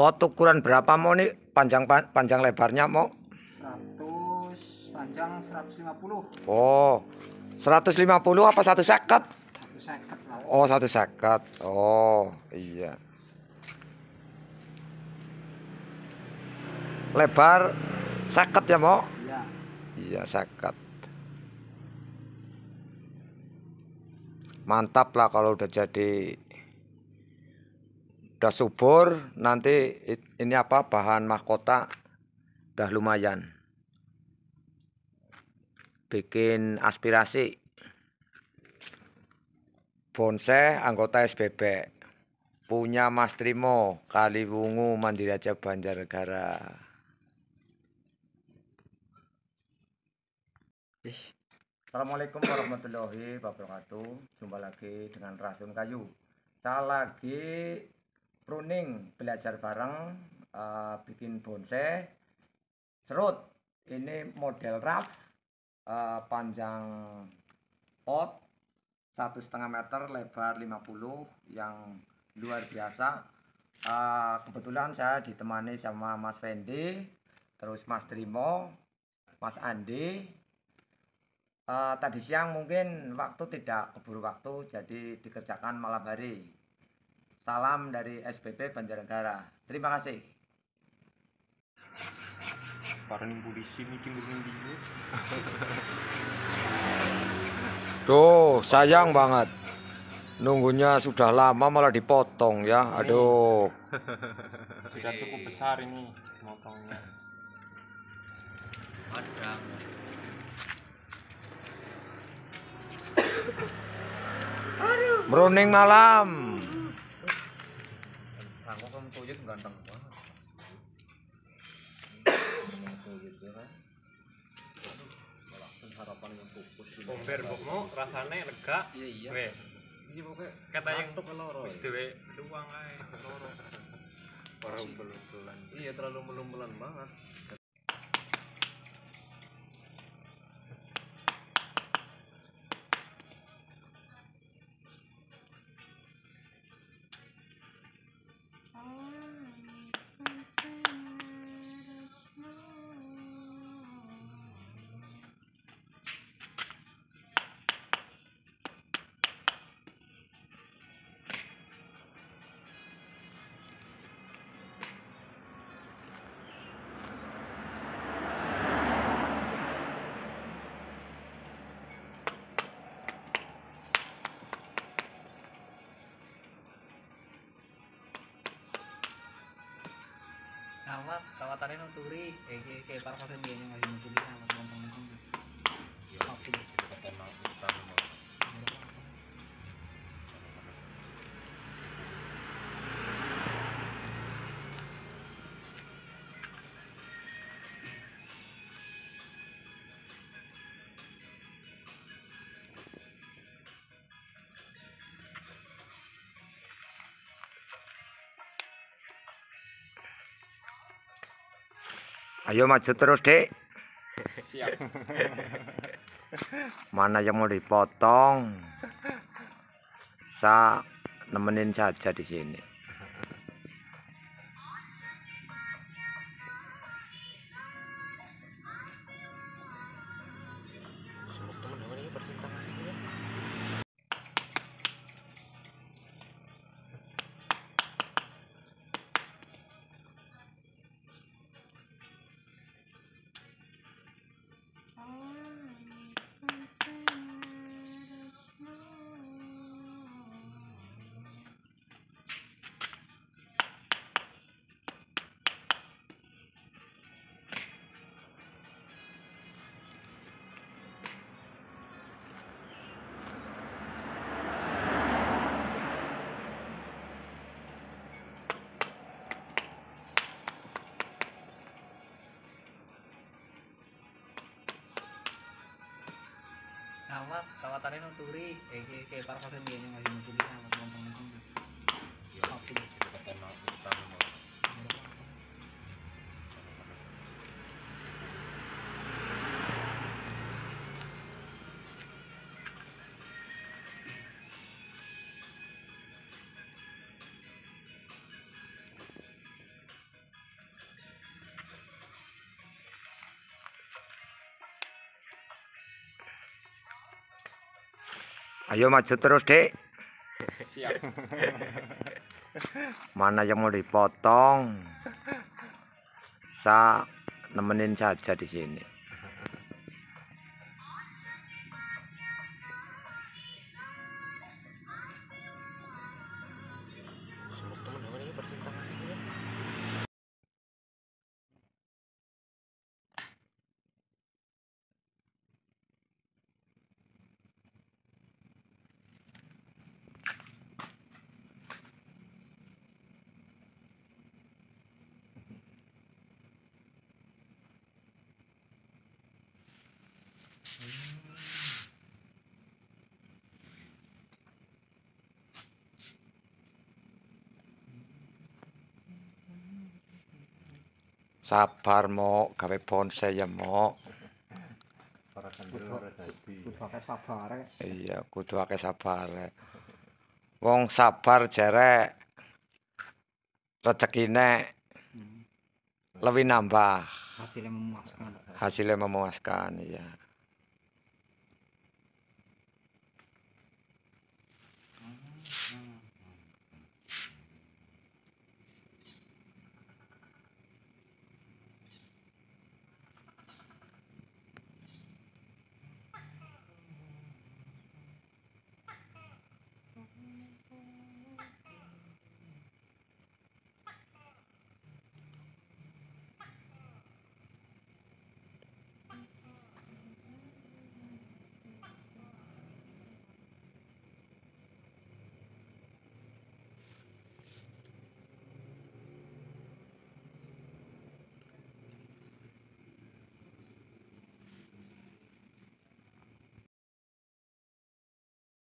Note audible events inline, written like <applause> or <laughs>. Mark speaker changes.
Speaker 1: Pot ukuran berapa mau nih panjang panjang lebarnya mau?
Speaker 2: 100 panjang 150.
Speaker 1: Oh. 150 apa satu
Speaker 2: seket lah.
Speaker 1: Oh, satu sekat. Oh, iya. Lebar seket ya, Mo?
Speaker 2: Iya.
Speaker 1: Iya, seket. Mantap lah kalau udah jadi udah subur nanti ini apa bahan mahkota udah lumayan. Bikin aspirasi. Bonsai anggota SBB punya Mas Trimo Kaliwungu Mandiraja Banjarnegara. Assalamualaikum warahmatullahi wabarakatuh. Jumpa lagi dengan Rasun Kayu. Saya lagi pruning belajar bareng uh, bikin bonsai serut ini model rough uh, panjang pot satu setengah meter lebar 50 yang luar biasa. Uh, kebetulan saya ditemani sama Mas Fendi terus Mas Trimo Mas Andi. Uh, tadi siang mungkin waktu tidak keburu waktu jadi dikerjakan malam hari Salam dari SPP Banjarnegara. Terima kasih.
Speaker 3: Parang polisi meeting begini
Speaker 1: Tuh, <laughs> sayang banget. Nunggunya sudah lama malah dipotong ya. Aduh. <laughs>
Speaker 3: Sudah cukup besar ini motongnya.
Speaker 2: Padang.
Speaker 1: Meruning malam
Speaker 3: ganteng banget. Kan harapan yang fokus bomber mau rasanya lega iya iya. Weh. iya pokoknya kata yang tuh dewe doang ae orang belum iya terlalu belum banget
Speaker 2: kawat kawatannya nuturi. Kayak kayak pasien dia yang masih nuturi sama teman-teman
Speaker 1: Ayo maju terus, Dek. Mana yang mau dipotong? Sa nemenin saja di sini.
Speaker 2: Kawat kawatannya nuturi kayak kayak para pasien dia yang masih nuturi sama teman-teman. Ya
Speaker 1: Ayo maju terus, Dek. <laughs> Mana yang mau dipotong? Sa nemenin saja di sini. Sabar, Mok, gawe bonsai ya, Mok.
Speaker 2: pakai sabar
Speaker 1: Iya, kudu akeh sabar. Wong sabar jerek rezekine lebih nambah,
Speaker 2: hasilnya memuaskan.
Speaker 1: Hasilnya memuaskan, iya.